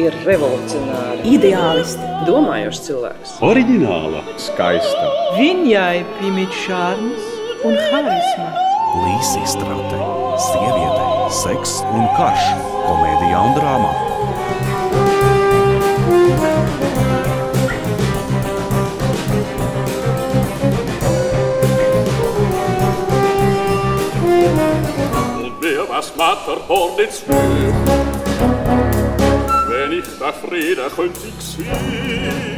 ir revolucionāra, Ideālisti, domājošs cilvēks. Oriģināla, skaista. Viņai piemīt šārms un harisma. Līsija Strate, sieviete, seks un karš, komēdijā un drāmā. Mir was Matterhorn ins Buch. nicht der Friede könnt ich sehen.